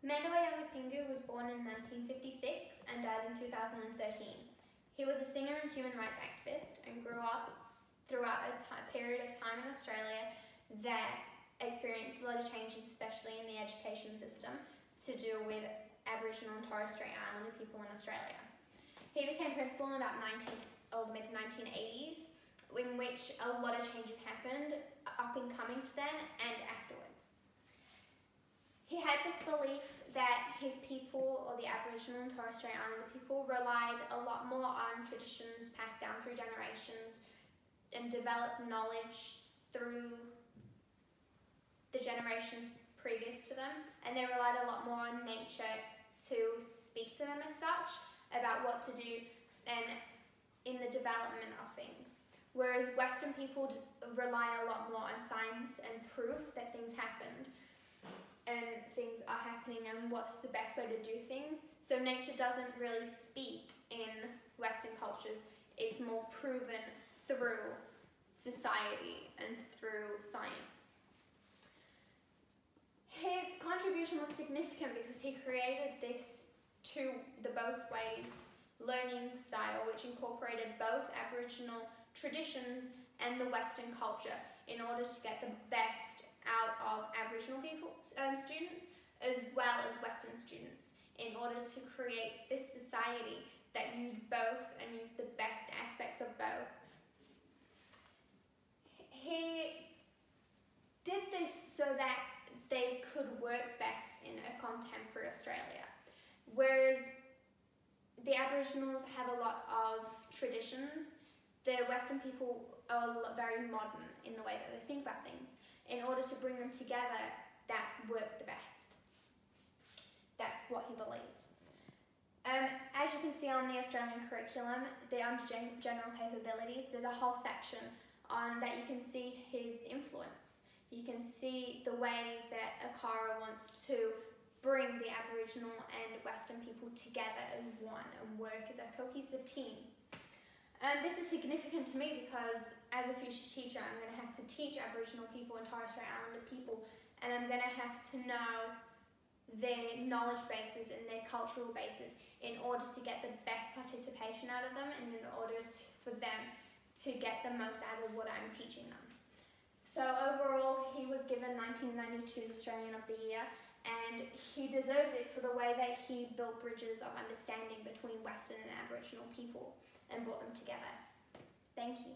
Mandawuy Yunupingu was born in 1956 and died in 2013. He was a singer and human rights activist and grew up throughout a period of time in Australia that experienced a lot of changes, especially in the education system, to do with Aboriginal and Torres Strait Islander people in Australia. He became principal in about 19, or mid-1980s, in which a lot of changes happened up and coming to then and afterwards. He had this belief that his people, or the Aboriginal and Torres Strait Islander people, relied a lot more on traditions passed down through generations and developed knowledge through the generations previous to them, and they relied a lot more on nature to speak to them as such about what to do and in the development of things. Whereas Western people rely a lot more on science and proof that things happened and things are happening and what's the best way to do things. So nature doesn't really speak in Western cultures. It's more proven through society and through science. His contribution was significant because he created this to the both ways learning style which incorporated both Aboriginal traditions and the Western culture in order to get the best out of Aboriginal people, um, students as well as Western students in order to create this society that used both and used the best aspects of both. He did this so that they could work best in a contemporary Australia. Whereas the Aboriginals have a lot of traditions, the Western people are very modern in the way that they think about things in order to bring them together that worked the best. That's what he believed. Um, as you can see on the Australian curriculum, the under general capabilities, there's a whole section on that you can see his influence. You can see the way that ACARA wants to bring the Aboriginal and Western people together as one and work as a cohesive team. Um, this is significant to me because as a future teacher, I'm going to have to teach Aboriginal people and Torres Strait Islander people, and I'm going to have to know their knowledge bases and their cultural bases in order to get the best participation out of them and in order to, for them to get the most out of what I'm teaching them. So overall, he was given 1992's Australian of the Year and he deserved it for the way that he built bridges of understanding between Western and Aboriginal people and brought them together. Thank you.